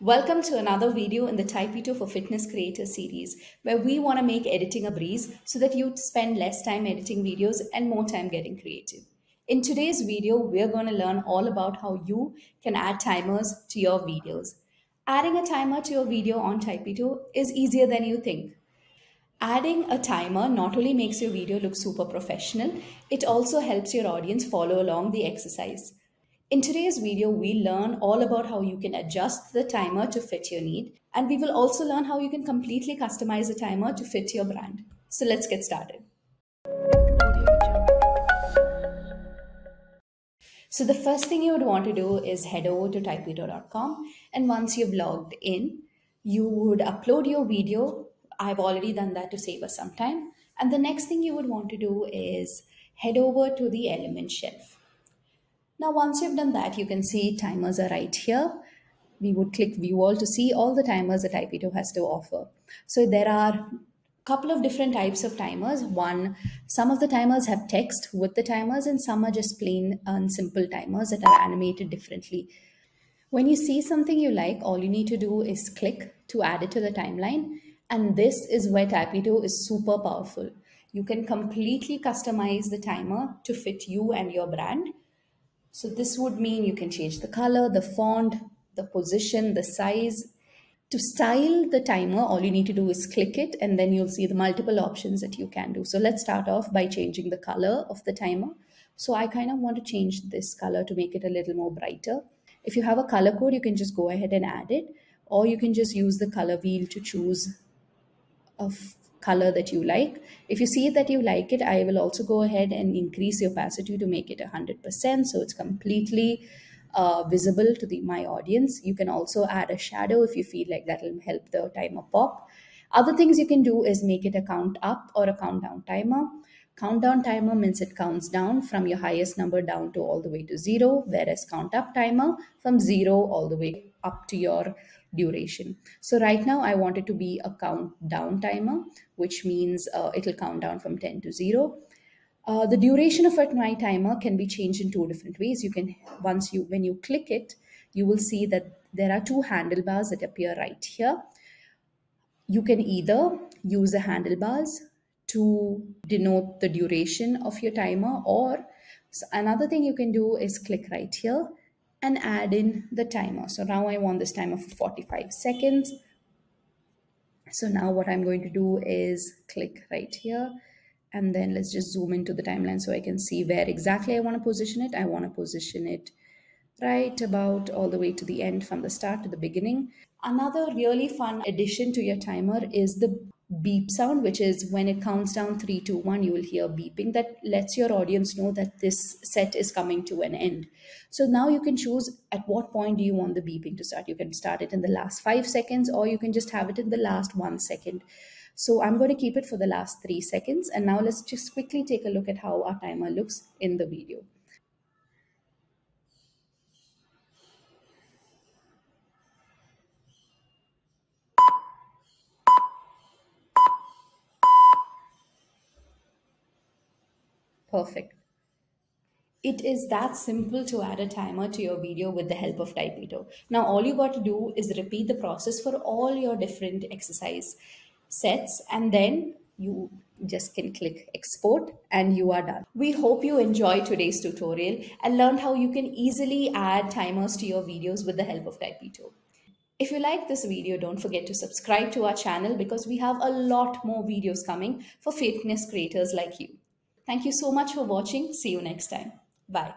Welcome to another video in the Typito for Fitness Creators series, where we want to make editing a breeze so that you spend less time editing videos and more time getting creative. In today's video, we're going to learn all about how you can add timers to your videos. Adding a timer to your video on Typito is easier than you think. Adding a timer not only makes your video look super professional, it also helps your audience follow along the exercise. In today's video, we learn all about how you can adjust the timer to fit your need, and we will also learn how you can completely customize the timer to fit your brand. So let's get started. So the first thing you would want to do is head over to typito.com and once you've logged in, you would upload your video. I've already done that to save us some time. And the next thing you would want to do is head over to the element shelf. Now, once you've done that, you can see timers are right here. We would click view all to see all the timers that Typito has to offer. So there are a couple of different types of timers. One, some of the timers have text with the timers and some are just plain and simple timers that are animated differently. When you see something you like, all you need to do is click to add it to the timeline. And this is where Typito is super powerful. You can completely customize the timer to fit you and your brand so this would mean you can change the color, the font, the position, the size. To style the timer, all you need to do is click it and then you'll see the multiple options that you can do. So let's start off by changing the color of the timer. So I kind of want to change this color to make it a little more brighter. If you have a color code, you can just go ahead and add it, or you can just use the color wheel to choose a color that you like. If you see that you like it, I will also go ahead and increase the opacity to make it 100% so it's completely uh, visible to the my audience. You can also add a shadow if you feel like that will help the timer pop. Other things you can do is make it a count up or a countdown timer. Countdown timer means it counts down from your highest number down to all the way to zero, whereas count up timer from zero all the way up to your duration. So right now I want it to be a countdown timer, which means uh, it'll count down from 10 to zero. Uh, the duration of a my timer can be changed in two different ways. You can, once you, when you click it, you will see that there are two handlebars that appear right here. You can either use the handlebars to denote the duration of your timer or another thing you can do is click right here and add in the timer. So now I want this timer for 45 seconds. So now what I'm going to do is click right here and then let's just zoom into the timeline so I can see where exactly I want to position it. I want to position it right about all the way to the end from the start to the beginning. Another really fun addition to your timer is the beep sound, which is when it counts down three, two, one, you will hear beeping that lets your audience know that this set is coming to an end. So now you can choose at what point do you want the beeping to start. You can start it in the last five seconds, or you can just have it in the last one second. So I'm going to keep it for the last three seconds. And now let's just quickly take a look at how our timer looks in the video. Perfect. It is that simple to add a timer to your video with the help of Typito. Now, all you got to do is repeat the process for all your different exercise sets and then you just can click export and you are done. We hope you enjoyed today's tutorial and learned how you can easily add timers to your videos with the help of Typito. If you like this video, don't forget to subscribe to our channel because we have a lot more videos coming for fitness creators like you. Thank you so much for watching. See you next time. Bye.